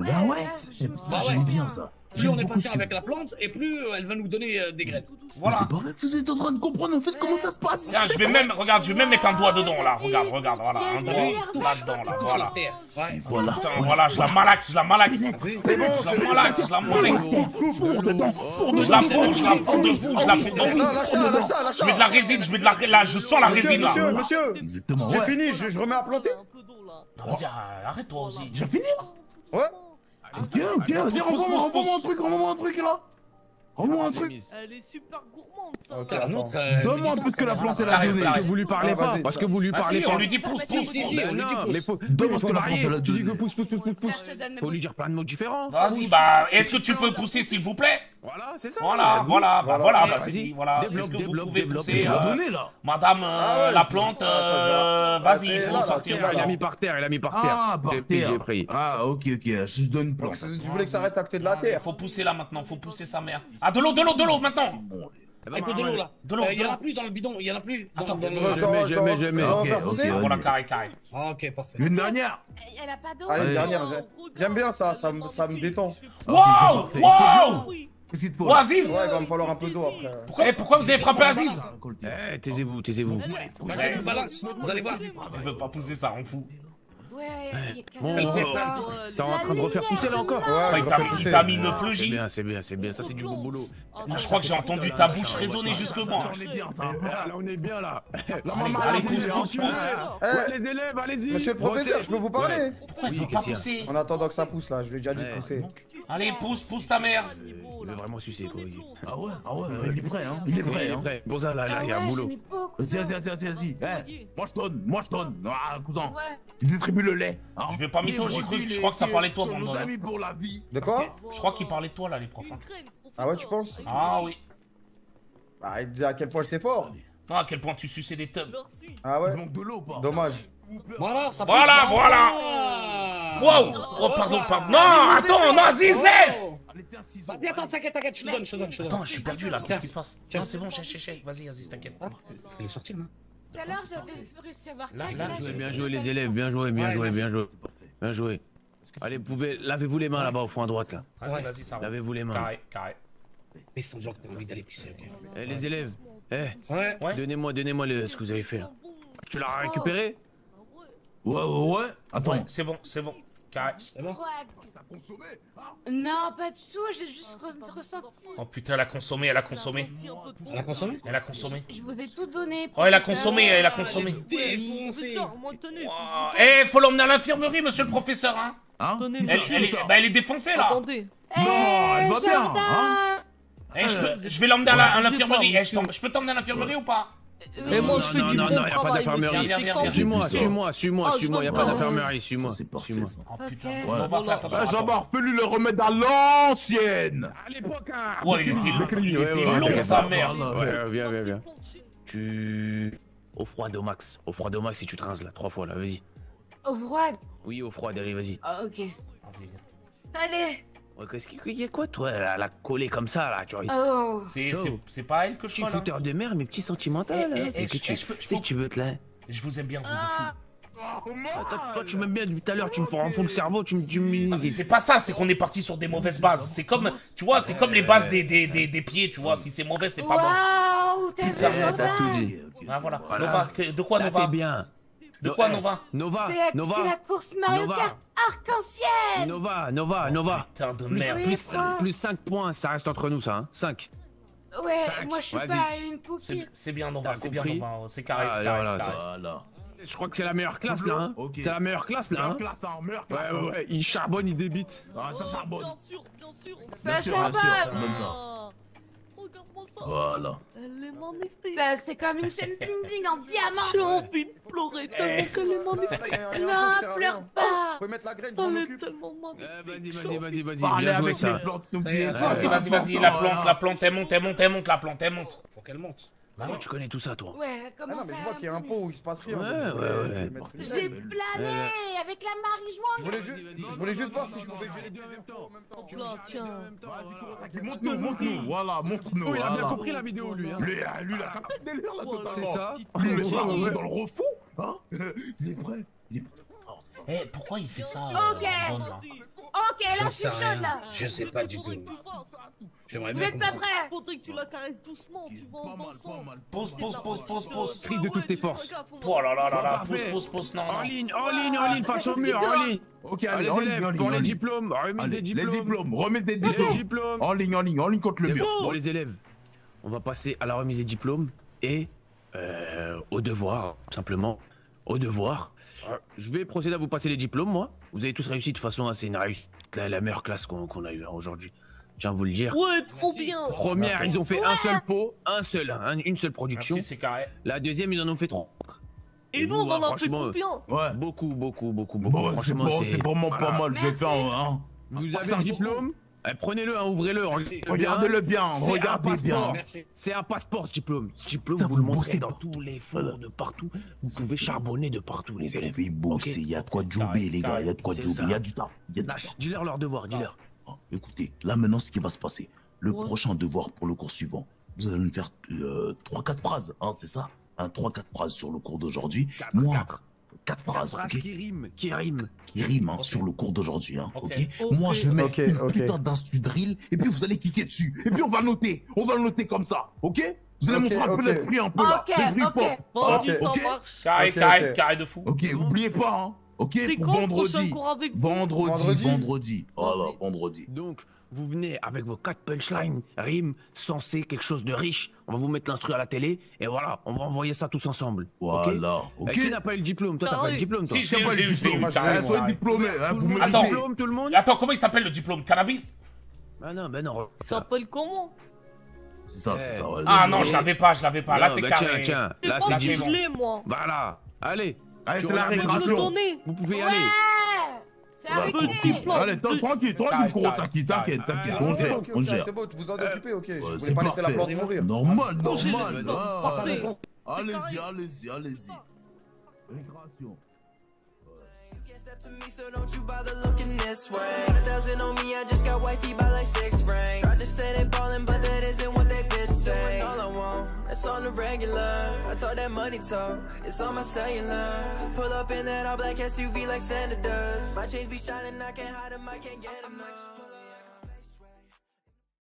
Bah ouais, ouais, c'est bah bien ça. Plus on est passé avec la plante et plus euh, elle va nous donner euh, des graines. Voilà. C'est pas vrai vous êtes en train de comprendre en fait comment ça se passe. Tiens, je vais même, regarde, je vais même mettre un doigt dedans là. Regarde, regarde, voilà, un doigt là-dedans là. Voilà. Voilà. Voilà, je la malaxe, je la malaxe. Je la malaxe, je la malaxe. Je la fourre, je la fourre de vous, je la ah fourre de. Ah je mets de la résine, je mets de la là, je sens la résine là. Monsieur, monsieur. J'ai fini, je remets à planter. Vas-y, Arrête-toi aussi. J'ai fini Ouais. Ok, ok, vas-y, reprends mon truc, reprends mon truc là Rends-moi un truc Elle est super gourmande ça. Euh, donne-moi un peu ce que la plante elle a donné Parce que vous lui parlez ah, pas Parce que vous lui ah, parlez pas On lui dit pousse, bah, pousse, pousse. Ben bah, donne-moi ce que la plante elle a donné Tu dis que pousse, pousse, pousse, pousse bah, Faut lui dire plein de mots différents. Vas-y, bah, est-ce que tu peux pousser s'il vous plaît? Voilà, c'est ça. Voilà, eh, voilà, bah, voilà, bah, c'est dit. Voilà. Est-ce que vous pouvez pousser euh, Madame euh, ah la plante euh, Vas-y, ah, il faut sortir. Il a mis par terre, il a mis par terre. Ah, par terre. j'ai pris. Ah, ok, ok. Je donne plante. Tu voulais que ça reste à côté de la terre Faut pousser là maintenant, faut pousser sa mère. Ah, de l'eau, de l'eau, de l'eau maintenant eh, de l'eau là. Il y en a plus dans le bidon. Il y en a plus. Attends, dans le... jamais, jamais, jamais. Ok, Voilà, carré, carré. Ah, ok, parfait. Une dernière. Elle a pas d'eau. Allez, dernière. J'aime bien ça. Ça me détend. Waouh Waouh Aziz Ouais, il va me falloir un peu d'eau après. Pourquoi, eh, pourquoi vous avez frappé Aziz Eh, taisez-vous, taisez-vous. Vous allez voir. Ah, Elle veut pas pousser ça, on fout. Ouais, bon, t'es en train de refaire pousser là encore Ouais, il t'a mis 9 logis. C'est bien, c'est bien, c'est bien, ça c'est du bon boulot. je crois que j'ai entendu ta bouche résonner jusque moi. Là on est bien là. Allez, pousse, pousse, pousse. Eh, les élèves, allez-y. Monsieur le professeur, je peux vous parler Pourquoi il faut pas pousser En attendant que ça pousse là, je l'ai déjà dit de pousser. Allez, pousse, pousse ta mère. Il veut vraiment sucer quoi. Ah ouais, ah ouais, il est prêt hein. Il est prêt, hein. Bon ça là, là, il y a un boulot. Vas-y, vas-y, vas-y, vas-y. Eh, moi je tonne, moi je donne, Ah cousin, il distribue le lait. Je vais pas mytho, j'ai cru. Je crois que ça parlait de toi, mon ami la. De quoi Je crois qu'il parlait de toi là, les profs. Ah ouais, tu penses Ah oui. Bah, à quel point j'étais fort. Non, à quel point tu suçais des tubs. Ah ouais. Il manque de l'eau, pas. Dommage. Voilà, Voilà, voilà. Waouh. Oh pardon, pardon. Non, attends, non, Aziz laisse attends, t'inquiète, t'inquiète, je te donne, je te donne, je te donne. Attends, je suis perdu là, qu'est-ce qui se passe Non, c'est bon, chèque, chèque, vas-y, vas-y, t'inquiète. Ah, Faut le sortir là. Tout à l'heure, j'avais réussi à voir Bien joué, bien joué, les élèves, bien joué, bien joué, bien joué. Bien joué. Allez, pouvez, lavez-vous les mains là-bas au fond à droite là. Vas-y, vas-y, ça va. Lavez-vous les mains. Carré, carré. Eh, les élèves, eh, ouais. donnez-moi, donnez-moi ce que vous avez fait là. Tu l'as récupéré? Ouais, ouais, ouais. Attends. c'est bon, c'est bon. Non, pas du tout, j'ai juste re ressenti. Oh putain, elle a consommé, elle a consommé. Elle a consommé Elle a consommé. Je vous ai tout donné. Oh, elle a consommé, elle a consommé. Défoncé. Eh, faut l'emmener à l'infirmerie, monsieur le professeur, hein. Hein elle, elle, est, bah, elle est défoncée là. Attendez. Non, eh, elle va bien. Eh, je, je vais l'emmener à l'infirmerie. Eh, je peux t'emmener à l'infirmerie ou pas? Mais moi, je fais du. Non, non, non, pas d'infirmerie. Suis-moi, suis-moi, suis-moi, suis-moi. Y pas d'infirmerie, suis-moi. C'est parfait. Oh putain, on va faire. Ah, J'en le remède à l'ancienne. À l'époque. Ouais, il était ah, long, sa mère. Ouais, viens, viens, viens. Tu. Au froid au max. Au froid au max si tu te là, trois fois là, vas-y. Au froid? Oui, au froid, allez, vas-y. Ah, ok. Vas-y, viens. Allez euh, qu'est-ce qu'il y a quoi, toi, à la coller comme ça, là tu vois? Oh. C'est pas elle que je parle. Tu fouteur de merde, mes petits sentimentales. Eh, eh, eh, que tu, eh, si tu veux te là. Je vous aime bien, vous ah. Oh, toi, tu m'aimes bien depuis tout à l'heure, tu me fous un fond le cerveau, tu me dis. Ah, c'est pas ça, c'est qu'on est parti sur des mauvaises bases. C'est comme, tu vois, c'est comme les bases des, des, des, pieds, tu vois. Si c'est mauvais, c'est pas wow, bon. Waouh, t'as. Ah, voilà. de quoi Nova? bien. De quoi, Nova Nova, C'est la, Nova. c'est la course Mario Nova. Kart arc-en-ciel Nova, Nova, Nova. Putain de Plus, merde. plus, quoi plus 5 points, ça reste entre nous, ça. Hein. 5. Ouais, Cinq. moi je suis pas une cookie. C'est bien, Nova, c'est bien, Nova. C'est carré, Ah, c'est carré, carré. Voilà. Je crois que c'est la meilleure classe là. Hein. Ok. C'est la meilleure classe là. Meilleure Hein. classe, hein, meilleure Ouais, classe. ouais, hein. ouais, il charbonne, il débite. Ah, ça charbonne. Bien sûr, bien sûr. Ça Bien sûr, bien sûr, charbonne. Regarde-moi ça. Voilà. Elle est magnifique. Ça, c'est comme une chaîne bling bling en diamant. J'ai envie de pleurer tellement qu'elle est magnifique. Non, pleure pas. Vous pouvez mettre la graine, je m'en Elle est tellement magnifique. Vas-y, vas-y, vas-y, vas-y. Bien joué, avec les plantes. Vas-y, vas-y, vas-y, la plante, la plante, elle monte, elle monte, elle monte, la plante, elle monte. Faut qu'elle monte. Bah ouais, tu connais tout ça, toi. Ouais, Ah comment non, mais ça je vois qu'il y a un pot où il se passe rien. Ouais, ouais, ouais. J'ai plané avec la marijuana. Je voulais juste, je voulais juste voir si je pouvais gérer deux en même temps. Là, tiens. Montre-nous, montre-nous. Voilà, montre-nous. Oh, il a bien compris la vidéo, lui. Hein. Lui, ah, lui, il a capté le délire là totalement. C'est ça. Lui, il est pas dans le refou. Hein Il est prêt. Il est Eh, pourquoi il fait ça Ok. euh, Ok, là je suis rien. là. Je sais pas du tout. J'aimerais Vous bien êtes pas prêts Faudrait que tu la caresses doucement, tu vois, en pas mal, dansant. pas mal. Pause, pause, pause, pause, pause. Crie de toutes tes forces. Oh là là là là, pause, pause, pause, non, En ligne, en ligne, en ligne, face au mur, en ligne. Ok, Ah, allez, les en ligne, élèves, en ligne, pour les diplômes, remise des les diplômes. diplômes, remise des Les diplômes. diplômes. En ligne, en ligne, en ligne contre le mur. Bon, les élèves, on va passer à la remise des diplômes et euh, au devoir, tout simplement. Au devoir. Je vais procéder à vous passer les diplômes, moi. Vous avez tous réussi, de toute façon, hein, c'est une réussite. La, la meilleure classe qu'on qu'on a eue hein, aujourd'hui. Je tiens à vous le dire. Ouais, trop bien. Première, ils ont fait un seul pot, un seul, un- une seule production. Merci, carré. La deuxième, ils en ont fait trois. Et nous, on vous, en a fait trop bien. Ouais. Beaucoup, beaucoup, beaucoup, beaucoup. Bon, c'est Franchement, c'est vraiment pas voilà. mal. Je vais faire un. hein. Vous Ah, avez un diplôme? Eh, Prenez-le, hein, ouvrez-le. Merci. Regardez-le bien, regardez bien. C'est un passeport, ce diplôme. Ce diplôme, Ça, vous, vous le montrez bossez dans tous les fours, de partout. Vous pouvez charbonner de partout, les Vous élèves. pouvez bosser, il y a de quoi jobber, les gars, il y a de quoi jobber. Il y a du temps, il y a du Lâche, temps. dis-leur leur devoir, dis-leur. Écoutez, là maintenant, ce qui va se passer, le Ouais. prochain devoir pour le cours suivant, vous allez me faire 3-4 phrases, hein, c'est ça? Un 3-4 phrases sur le cours d'aujourd'hui. Quatre, Moi, quatre. 4 Quatre phrases, qui riment, qui riment. Qui riment hein, sur le cours d'aujourd'hui, hein, Ok. Moi, je mets une putain d'instu drill, et puis vous allez cliquer dessus. Et puis on va noter, on va le noter comme ça, ok? Vous allez montrer un peu l'esprit un peu là, Ok, l'esprit ok. pop. Ah. Carré, Ok, carré, ok. carré de fou. Ok, oubliez pas, hein, ok Pour vendredi. Vendredi, Vendredi vendredi. Voilà, Vas-y. vendredi. Donc, vous venez avec vos quatre punchlines, rimes, sensées, quelque chose de riche. On va vous mettre l'instru à la télé, et voilà, on va envoyer ça tous ensemble. ok Voilà, Euh, ok Qui n'a pas eu le diplôme? Toi, t'as pas eu le diplôme, toi Si, j'ai pas eu, le diplôme? soyez diplômé, hein, vous le me tout le monde? Attends, comment il s'appelle le diplôme? Cannabis? Ah non, ben non. Ça s'appelle comment? C'est ça, c'est ça. ouais, Ah non, je l'avais pas, je l'avais pas. Là, c'est bah carré. Tiens, tiens, Je là, c'est l'ai, moi. Voilà, allez. Allez, c'est la donner. Vous pouvez y Ouais aller. C'est petit plan. Allez, tranquille, tranquille, carré, t'inquiète, t'inquiète, Ah, on gère, on c'est bon, vous en occupez, ok. Je Ouais, voulais c'est pas laisser la plante mourir. Normal, normal. ouais. Allez-y, allez-y, allez-y. To me, so don't you bother looking this way. A thousand on me, I just got wifey by like six rings. Tried to say they ballin', but that isn't what they bitch say. Doing all I want, that's on the regular. I talk that money talk, it's on my cellular. Pull up in that all black SUV like Santa does. My chains be shining, I can't hide them, I can't get them.